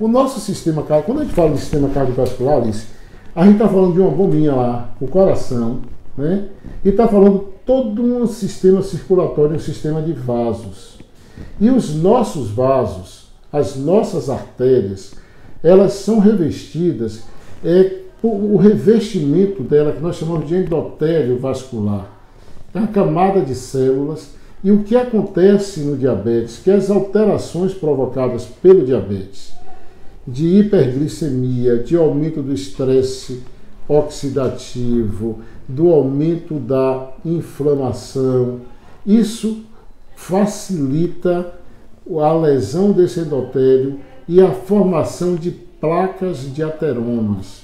O nosso sistema cardiovascular, quando a gente fala de sistema cardiovascular, Alice, a gente está falando de uma bombinha lá, o coração, né? E está falando todo um sistema circulatório, um sistema de vasos. E os nossos vasos, as nossas artérias, elas são revestidas, é, o revestimento dela, que nós chamamos de endotélio vascular, é uma camada de células. E o que acontece no diabetes, que as alterações provocadas pelo diabetes, de hiperglicemia, de aumento do estresse oxidativo, do aumento da inflamação, isso facilita a lesão desse endotélio e a formação de placas de ateromas.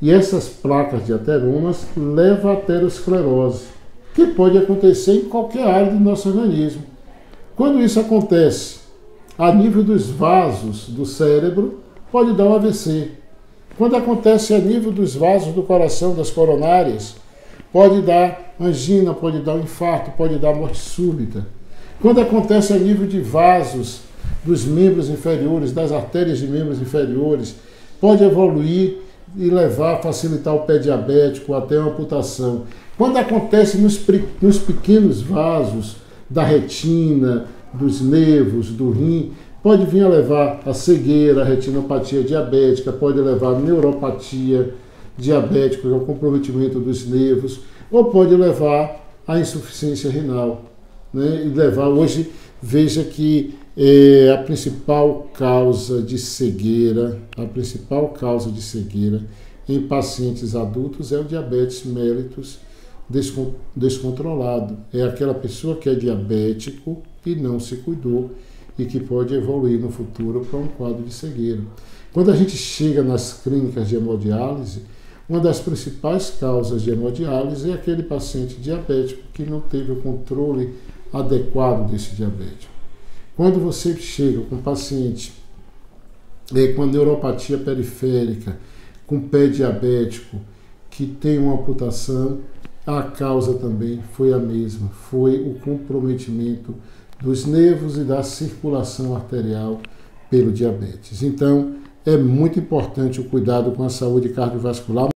E essas placas de ateromas levam à aterosclerose, que pode acontecer em qualquer área do nosso organismo. Quando isso acontece a nível dos vasos do cérebro, pode dar um AVC. Quando acontece a nível dos vasos do coração, das coronárias, pode dar angina, pode dar um infarto, pode dar morte súbita. Quando acontece a nível de vasos dos membros inferiores, das artérias de membros inferiores, pode evoluir e levar, facilitar o pé diabético até uma amputação. Quando acontece nos, nos pequenos vasos da retina, dos nervos, do rim, pode vir a levar a cegueira, a retinopatia diabética, pode levar a neuropatia diabética, que é o comprometimento dos nervos, ou pode levar à insuficiência renal. Né? E levar, hoje, veja que é, a principal causa de cegueira, a principal causa de cegueira em pacientes adultos é o diabetes mellitus descontrolado. É aquela pessoa que é diabético e não se cuidou e que pode evoluir no futuro para um quadro de cegueira. Quando a gente chega nas clínicas de hemodiálise, uma das principais causas de hemodiálise é aquele paciente diabético que não teve o controle adequado desse diabetes. Quando você chega com um paciente é, com neuropatia periférica, com pé diabético, que tem uma amputação, a causa também foi a mesma, foi o comprometimento dos nervos e da circulação arterial pelo diabetes. Então, é muito importante o cuidado com a saúde cardiovascular.